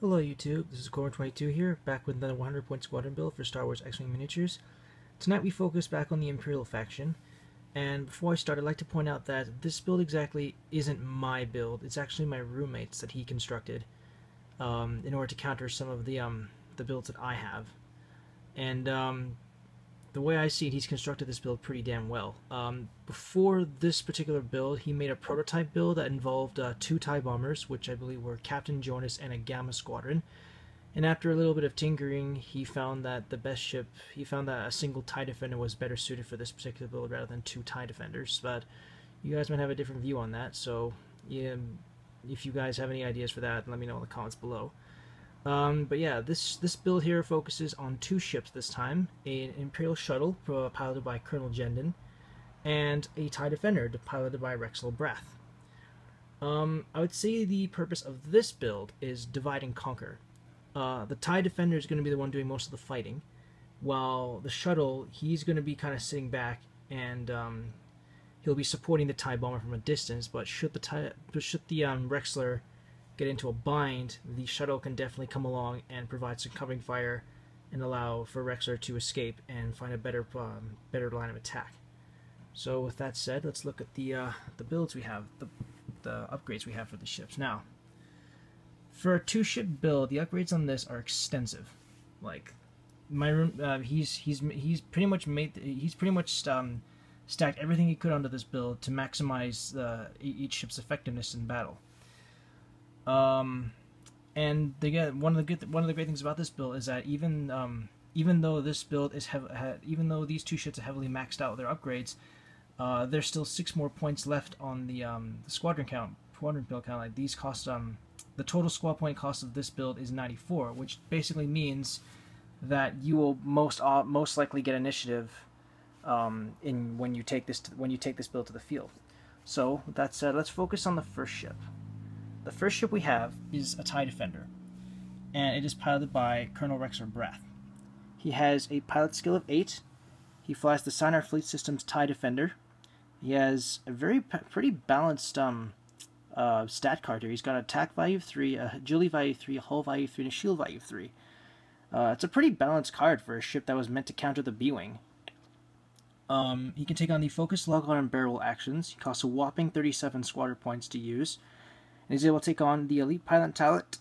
Hello YouTube, this is Core22 here, back with another 100 point squadron build for Star Wars X-Wing miniatures. Tonight we focus back on the Imperial faction, and before I start I'd like to point out that this build exactly isn't my build, it's actually my roommate's that he constructed um, in order to counter some of the, um, the builds that I have. And um, the way I see it, he's constructed this build pretty damn well. Um, before this particular build, he made a prototype build that involved uh, two TIE bombers, which I believe were Captain Jonus and a Gamma Squadron. And after a little bit of tinkering, he found that the best ship, he found that a single TIE Defender was better suited for this particular build rather than two TIE Defenders. But you guys might have a different view on that, so yeah, if you guys have any ideas for that, let me know in the comments below. Um, but yeah, this this build here focuses on two ships this time: an Imperial shuttle piloted by Colonel Jendon, and a TIE Defender piloted by Rexler Brath. Um, I would say the purpose of this build is divide and conquer. Uh, the TIE Defender is going to be the one doing most of the fighting, while the shuttle, he's going to be kind of sitting back and um, he'll be supporting the TIE Bomber from a distance, but should the, TIE, should the um, Rexler get into a bind, the shuttle can definitely come along and provide some covering fire and allow for Rexler to escape and find a better um, better line of attack. So with that said, let's look at the uh, the builds we have, the, the upgrades we have for the ships. Now, for a two ship build, the upgrades on this are extensive. Like my room, uh, he's he's he's pretty much made he's pretty much um, stacked everything he could onto this build to maximize uh, each ship's effectiveness in battle. Um, and they get one of the good one of the great things about this build is that even um, even though this build is hev- even though these two ships are heavily maxed out with their upgrades, uh, there's still six more points left on the, um, the squadron count, squadron build count. Like these cost um the total squad point cost of this build is 94, which basically means that you will most uh, most likely get initiative um, in when you take this when you take this build to the field. So that said, let's focus on the first ship. The first ship we have is a TIE Defender, and it is piloted by Colonel Rexler Brath. He has a pilot skill of 8. He flies the Sienar Fleet System's TIE Defender. He has a very pretty balanced um, uh, stat card here. He's got an attack value of 3, a agility value of 3, a hull value of 3, and a shield value of 3. Uh, it's a pretty balanced card for a ship that was meant to counter the B-Wing. Um, he can take on the Focus, Lock On, and Barrel actions. He costs a whopping 37 squadron points to use able to take on the Elite Pilot Talent,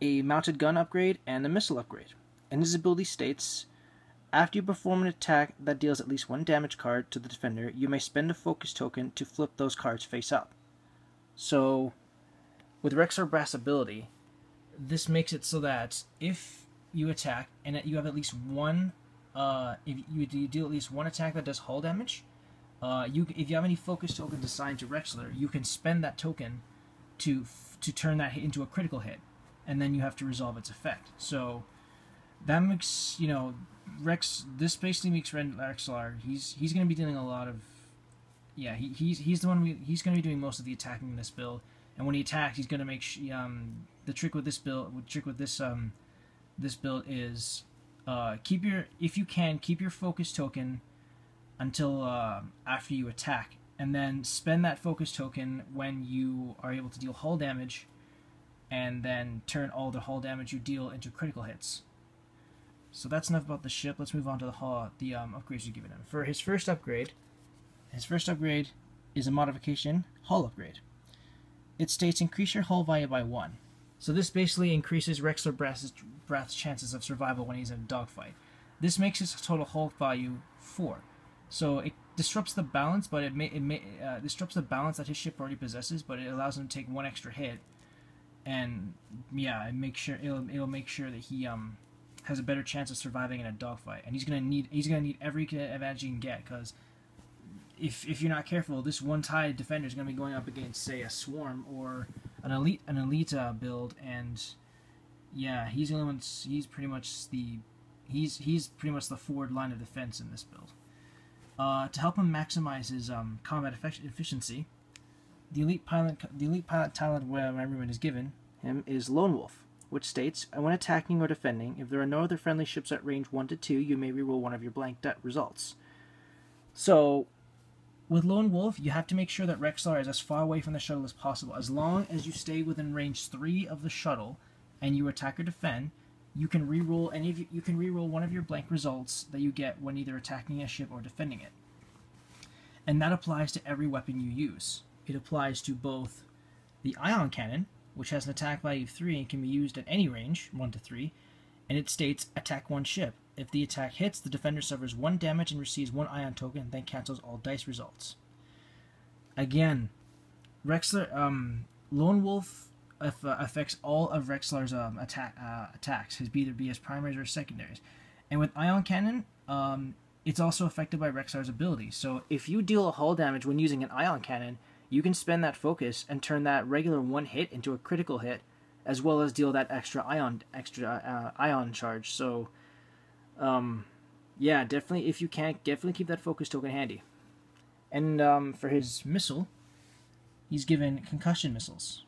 a mounted gun upgrade, and a missile upgrade. And his ability states after you perform an attack that deals at least one damage card to the defender, you may spend a focus token to flip those cards face up. So, with Rexler Brath's ability, this makes it so that if you attack and you have at least one, uh, if you deal at least one attack that does hull damage, uh, you if you have any focus tokens assigned to Rexler, you can spend that token to to turn that hit into a critical hit, and then you have to resolve its effect. So that makes you know Rex. This basically makes Red Rexlar. He's he's going to be dealing a lot of yeah. He, he's he's the one we, he's going to be doing most of the attacking in this build. And when he attacks, he's going to make um the trick with this build. The trick with this um this build is uh keep your if you can keep your focus token until uh, after you attack and then spend that focus token when you are able to deal hull damage, and then turn all the hull damage you deal into critical hits. So that's enough about the ship. Let's move on to the hull, the um, upgrades you're giving him. For his first upgrade, his first upgrade is a modification hull upgrade. It states increase your hull value by one. So this basically increases Rexler Brath's chances of survival when he's in a dogfight. This makes his total hull value four. So it disrupts the balance, but it may it may uh, disrupts the balance that his ship already possesses, but it allows him to take one extra hit, and yeah, it makes sure it'll it'll make sure that he um has a better chance of surviving in a dogfight, and he's gonna need he's gonna need every advantage he can get because if if you're not careful, this one TIE defender is gonna be going up against say a swarm or an elite an elite uh, build, and yeah, he's the only one. He's pretty much the he's he's pretty much the forward line of defense in this build. Uh, to help him maximize his um, combat efficiency, the elite pilot the elite pilot talent where everyone is given him is Lone Wolf, which states, when attacking or defending, if there are no other friendly ships at range 1 to 2, you may reroll one of your blank results. So, with Lone Wolf, you have to make sure that Rexlar is as far away from the shuttle as possible. As long as you stay within range 3 of the shuttle, and you attack or defend, you can re-roll any of you, you can re-roll one of your blank results that you get when either attacking a ship or defending it. And that applies to every weapon you use. It applies to both the ion cannon, which has an attack value of 3 and can be used at any range, 1 to 3, and it states attack one ship. If the attack hits, the defender suffers 1 damage and receives 1 ion token, then cancels all dice results. Again, Rexler, um, Lone Wolf uh, affects all of Rexlar's um, attack uh, attacks, his either be as primaries or secondaries. And with Ion Cannon, um, it's also affected by Rexlar's ability. So if you deal a hull damage when using an Ion Cannon, you can spend that focus and turn that regular one hit into a critical hit, as well as deal that extra ion extra uh, ion charge. So, um, yeah, definitely if you can't, definitely keep that focus token handy. And um, for his missile, he's given concussion missiles,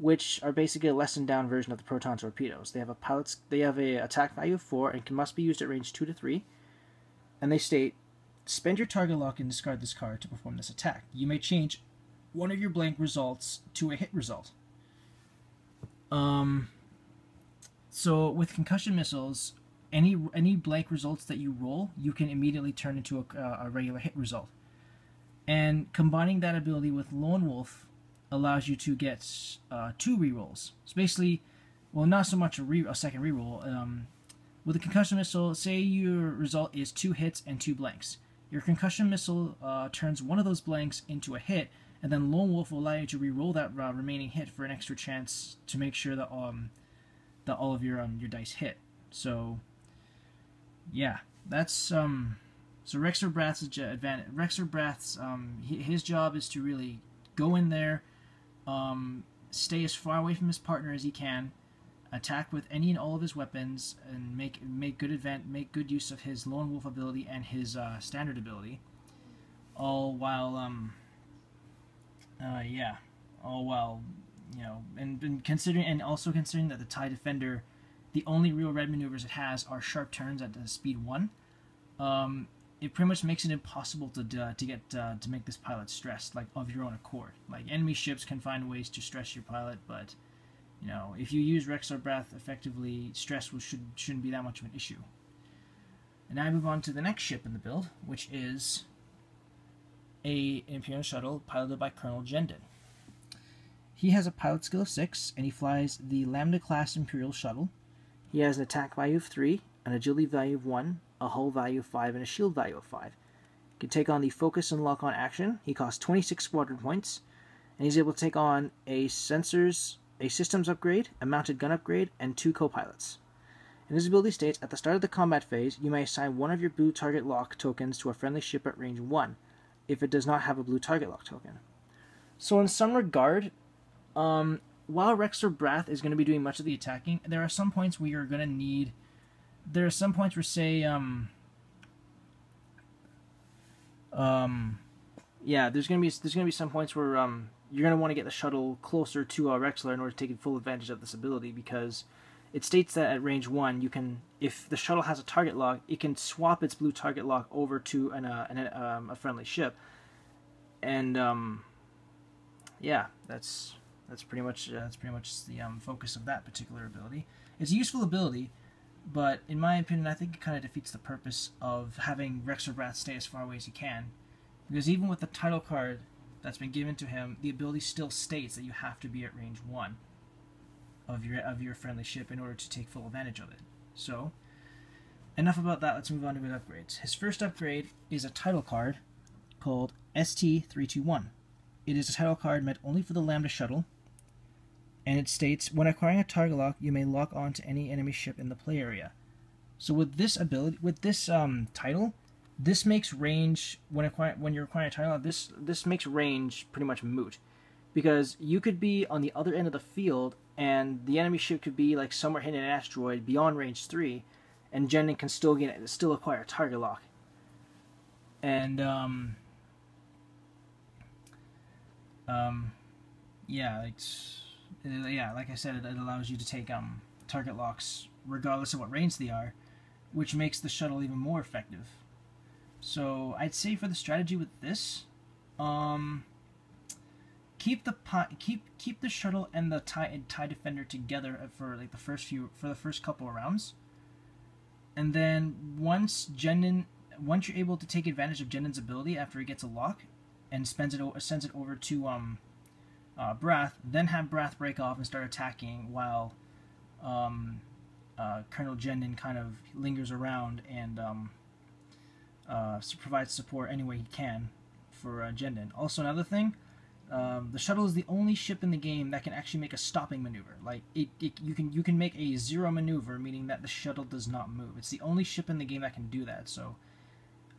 which are basically a lessened down version of the proton torpedoes. They have a pilot's they have a attack value of four and can must be used at range two to three. And they state, spend your target lock and discard this card to perform this attack. You may change one of your blank results to a hit result. Um. So with concussion missiles, any any blank results that you roll, you can immediately turn into a, uh, a regular hit result. And combining that ability with Lone Wolf allows you to get uh, two rerolls. So basically, well, not so much a, re- a second reroll. Um, with a concussion missile, say your result is two hits and two blanks. Your concussion missile uh, turns one of those blanks into a hit, and then Lone Wolf will allow you to re-roll that uh, remaining hit for an extra chance to make sure that um that all of your um your dice hit. So yeah, that's um so Rexler Brath's advantage. Rexler Brath's um his job is to really go in there, um stay as far away from his partner as he can, attack with any and all of his weapons, and make make good event make good use of his lone wolf ability and his uh, standard ability, all while um uh, yeah. Oh well, you know, and, and considering and also considering that the Tie Defender, the only real red maneuvers it has are sharp turns at the speed one. Um, it pretty much makes it impossible to uh, to get uh, to make this pilot stressed like of your own accord. Like enemy ships can find ways to stress your pilot, but you know if you use Rexler Brath effectively, stress will, should shouldn't be that much of an issue. And now I move on to the next ship in the build, which is a Imperial shuttle piloted by Colonel Jendon. He has a pilot skill of 6, and he flies the Lambda class Imperial shuttle. He has an attack value of 3, an agility value of 1, a hull value of 5, and a shield value of 5. He can take on the focus and lock on action. He costs 26 squadron points, and he's able to take on a sensors, a systems upgrade, a mounted gun upgrade, and two co-pilots. And his ability states, at the start of the combat phase, you may assign one of your blue target lock tokens to a friendly ship at range 1 if it does not have a blue target lock token. So in some regard, um, while Rexler Brath is going to be doing much of the attacking, there are some points where you're going to need. There are some points where, say, um, um, yeah, there's gonna be there's gonna be some points where um you're gonna want to get the shuttle closer to uh, Rexler in order to take full advantage of this ability because it states that at range one, you can, if the shuttle has a target lock, it can swap its blue target lock over to an, uh, an um, a friendly ship, and um, yeah, that's that's pretty much uh, that's pretty much the um, focus of that particular ability. It's a useful ability, but in my opinion, I think it kind of defeats the purpose of having Rexler Brath stay as far away as he can, because even with the title card that's been given to him, the ability still states that you have to be at range one of your of your friendly ship in order to take full advantage of it. So, enough about that. Let's move on to his upgrades. His first upgrade is a title card called ST321. It is a title card meant only for the Lambda shuttle, and it states when acquiring a target lock, you may lock on to any enemy ship in the play area. So with this ability, with this um, title, this makes range when acquire, when you're acquiring a title lock. This this makes range pretty much moot, because you could be on the other end of the field and the enemy ship could be like somewhere hitting an asteroid beyond range three, and Jendon can still get still acquire a target lock. And um, um, yeah, it's yeah, like I said, it, it allows you to take um target locks regardless of what range they are, which makes the shuttle even more effective. So I'd say for the strategy with this, um, keep the keep keep the shuttle and the tie and tie defender together for like the first few for the first couple of rounds. And then once Jendon, once you're able to take advantage of Jendon's ability after he gets a lock, and spends it sends it over to um, uh, then have Brath break off and start attacking while um, uh, Colonel Jendon kind of lingers around and um, uh, provides support any way he can for uh. Also, another thing, um, the shuttle is the only ship in the game that can actually make a stopping maneuver. Like it, it, you can you can make a zero maneuver, meaning that the shuttle does not move. It's the only ship in the game that can do that. So,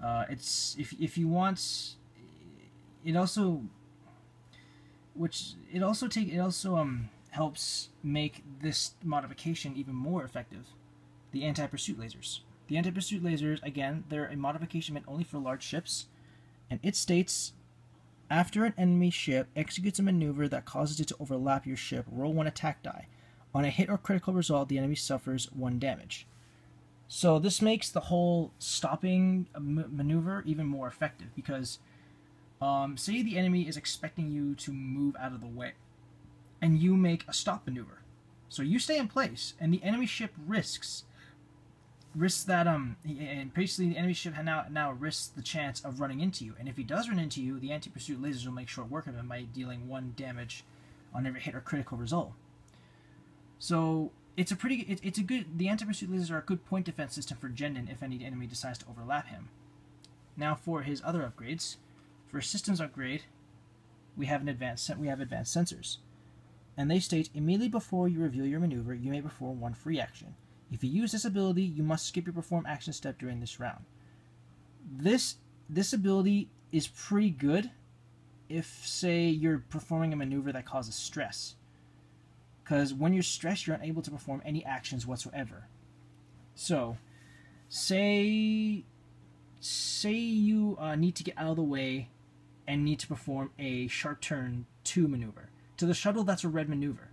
uh, it's if if you want, it also, which it also take it also um helps make this modification even more effective. The anti-pursuit lasers. The anti-pursuit lasers, again, they're a modification meant only for large ships, and it states after an enemy ship executes a maneuver that causes it to overlap your ship, roll one attack die. On a hit or critical result, the enemy suffers one damage. So this makes the whole stopping maneuver even more effective because, um, say the enemy is expecting you to move out of the way, and you make a stop maneuver. So you stay in place, and the enemy ship risks risks that um and basically the enemy ship now now risks the chance of running into you. And if he does run into you the anti-pursuit lasers will make short work of him by dealing one damage on every hit or critical result. So it's a pretty it, it's a good the anti-pursuit lasers are a good point defense system for Jendon if any enemy decides to overlap him. Now for his other upgrades for systems upgrade we have an advanced we have advanced sensors and they state immediately before you reveal your maneuver you may perform one free action if you use this ability, you must skip your perform action step during this round. This this ability is pretty good if say you're performing a maneuver that causes stress. Because when you're stressed, you're unable to perform any actions whatsoever. So, say say you uh, need to get out of the way and need to perform a sharp turn 2 maneuver. To the shuttle, that's a red maneuver.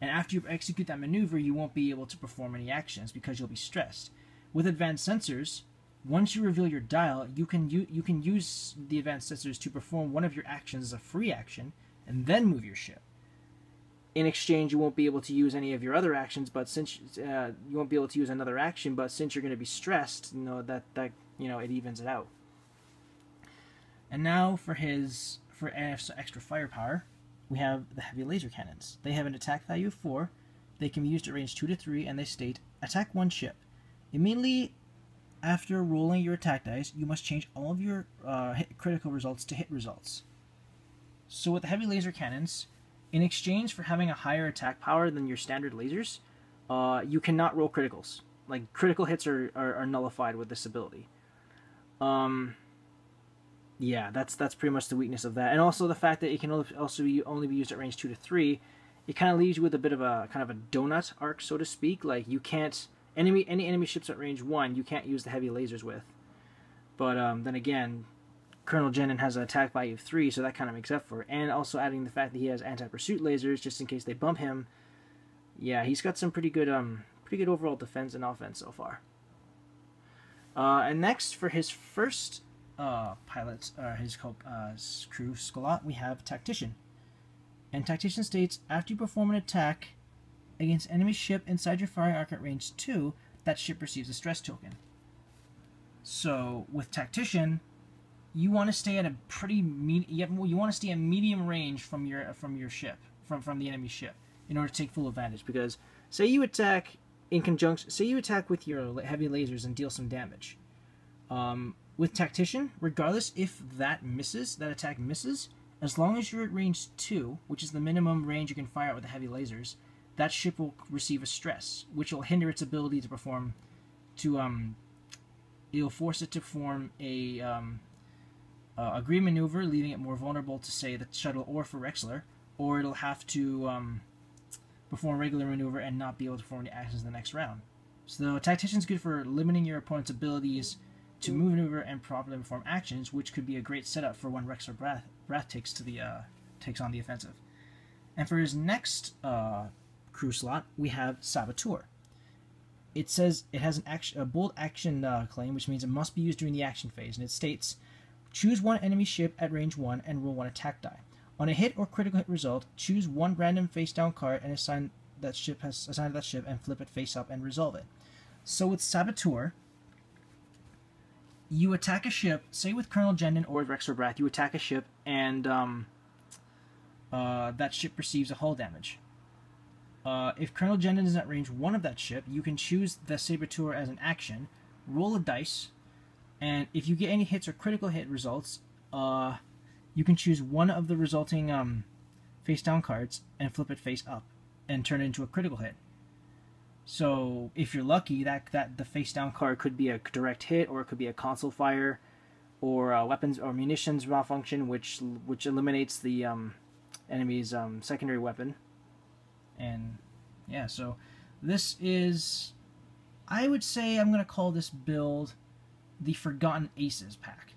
And after you execute that maneuver, you won't be able to perform any actions because you'll be stressed. With advanced sensors, once you reveal your dial, you can u- you can use the advanced sensors to perform one of your actions as a free action and then move your ship. In exchange, you won't be able to use any of your other actions, but since uh, you won't be able to use another action, but since you're going to be stressed, you know that that you know it evens it out. And now for his for extra firepower, we have the heavy laser cannons. They have an attack value of 4, they can be used at range 2 to 3, and they state, attack one ship. Immediately after rolling your attack dice, you must change all of your uh, critical results to hit results. So with the heavy laser cannons, in exchange for having a higher attack power than your standard lasers, uh, you cannot roll criticals. Like, critical hits are, are, are nullified with this ability. Um, yeah, that's that's pretty much the weakness of that, and also the fact that it can also be, only be used at range two to three. It kind of leaves you with a bit of a kind of a donut arc, so to speak. Like you can't enemy any enemy ships at range one, you can't use the heavy lasers with. But um, then again, Colonel Jendon has an attack value of three, so that kind of makes up for it. And also adding the fact that he has anti-pursuit lasers, just in case they bump him. Yeah, he's got some pretty good um pretty good overall defense and offense so far. Uh, and next for his first uh, pilots, his uh, crew Skolot, we have Tactician. And Tactician states, after you perform an attack against enemy ship inside your firing arc at range 2, that ship receives a stress token. So, with Tactician, you want to stay at a pretty me- you want to stay a medium range from your from your ship, from from the enemy ship, in order to take full advantage. Because say you attack in conjunction, say you attack with your heavy lasers and deal some damage. Um, with Tactician, regardless if that misses, that attack misses, as long as you're at range 2, which is the minimum range you can fire with the heavy lasers, that ship will receive a stress, which will hinder its ability to perform, to, um, it'll force it to form a, um, uh, a green maneuver, leaving it more vulnerable to, say, the shuttle or for Rexler, or it'll have to, um, perform regular maneuver and not be able to perform the actions in the next round. So, Tactician's good for limiting your opponent's abilities to maneuver and properly perform actions, which could be a great setup for when Rexler takes to the uh, takes on the offensive. And for his next uh, crew slot, we have Saboteur. It says it has an action, a bold action uh, claim, which means it must be used during the action phase, and it states, choose one enemy ship at range one and roll one attack die. On a hit or critical hit result, choose one random face down card and assign that ship has assigned that ship and flip it face up and resolve it. So with Saboteur, you attack a ship, say with Colonel Jendon or Rex Brath, you attack a ship and um, uh, that ship receives a hull damage. Uh, if Colonel Jendon is at range 1 of that ship, you can choose the Saboteur as an action, roll a dice, and if you get any hits or critical hit results, uh, you can choose one of the resulting um, face down cards and flip it face up and turn it into a critical hit. So if you're lucky, that that the face down card could be a direct hit, or it could be a console fire, or uh, weapons or munitions malfunction, which which eliminates the um, enemy's um, secondary weapon. And yeah, so this is, I would say, I'm gonna call this build the Forgotten Aces pack,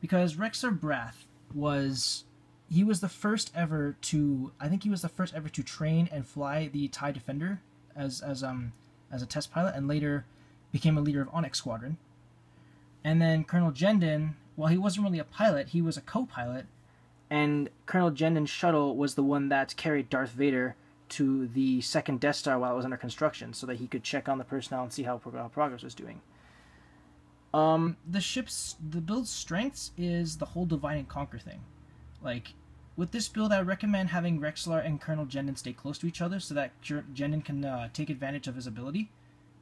because Rexler Brath was he was the first ever to I think he was the first ever to train and fly the TIE Defender as as um as a test pilot and later became a leader of Onyx Squadron. And then Colonel Jendon, while he wasn't really a pilot, he was a co-pilot, and Colonel Jendon's shuttle was the one that carried Darth Vader to the second Death Star while it was under construction, so that he could check on the personnel and see how, how progress was doing. Um, the ship's the build's strengths is the whole divide and conquer thing. Like with this build, I recommend having Rexlar and Colonel Jendon stay close to each other so that Jendon can uh, take advantage of his ability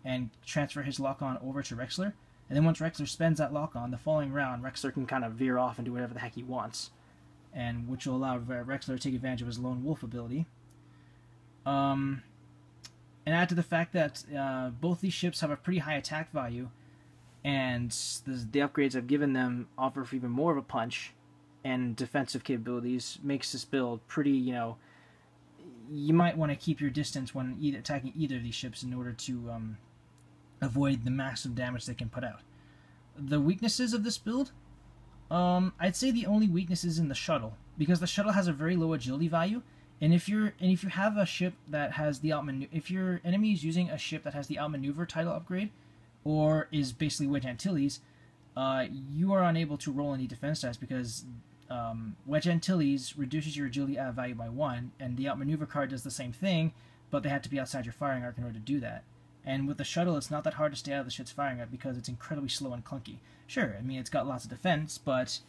and transfer his lock on over to Rexlar. And then once Rexlar spends that lock on, the following round, Rexlar can kind of veer off and do whatever the heck he wants, and which will allow Rexlar to take advantage of his lone wolf ability. Um, and add to the fact that uh, both these ships have a pretty high attack value, and the, the upgrades I've given them offer even more of a punch and defensive capabilities makes this build pretty, you know, you might want to keep your distance when either attacking either of these ships in order to um, avoid the massive damage they can put out. The weaknesses of this build, um, I'd say the only weakness is in the shuttle because the shuttle has a very low agility value, and if you're and if you have a ship that has the outmaneuver, if your enemy is using a ship that has the outmaneuver title upgrade, or is basically Wedge Antilles, uh, you are unable to roll any defense dice because um, Wedge Antilles reduces your agility value by one, and the outmaneuver card does the same thing, but they have to be outside your firing arc in order to do that. And with the shuttle, it's not that hard to stay out of the shit's firing arc because it's incredibly slow and clunky. Sure, I mean it's got lots of defense, but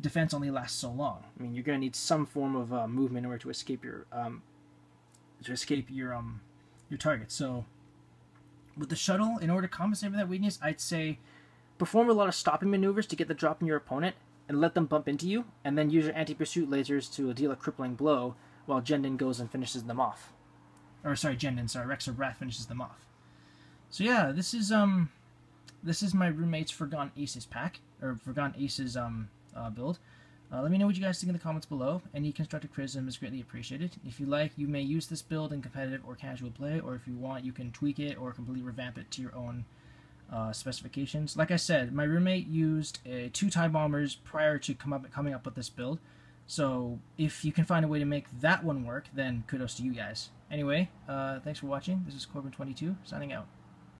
defense only lasts so long. I mean you're gonna need some form of uh, movement in order to escape your um, to escape your um your target. So with the shuttle, in order to compensate for that weakness, I'd say perform a lot of stopping maneuvers to get the drop on your opponent and let them bump into you, and then use your anti-pursuit lasers to deal a crippling blow while Jendon goes and finishes them off. Or sorry, Jendon, sorry, Rexler Brath finishes them off. So yeah, this is um this is my roommate's Forgotten Aces pack, or Forgotten Aces um uh, build. Uh, let me know what you guys think in the comments below. Any constructive criticism is greatly appreciated. If you like, you may use this build in competitive or casual play, or if you want, you can tweak it or completely revamp it to your own uh, specifications. Like I said, my roommate used uh, two TIE bombers prior to come up, coming up with this build. So if you can find a way to make that one work, then kudos to you guys. Anyway, uh, thanks for watching. This is Korban22, signing out.